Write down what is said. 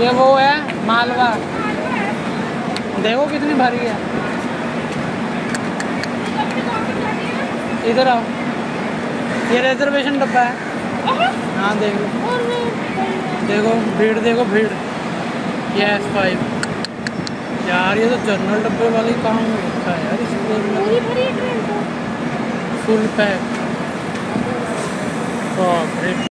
ये वो है मालवा। देखो कितनी भरी है। इधर आओ। ये रिजर्वेशन डब्बा है। हाँ देख लो। देखो भीड़ देखो भीड़। यस फाइव यार ये तो जनरल डब्बे वाले ही काम में रखा है यार भरी ट्रेन तो। फुल पैक बाप रे।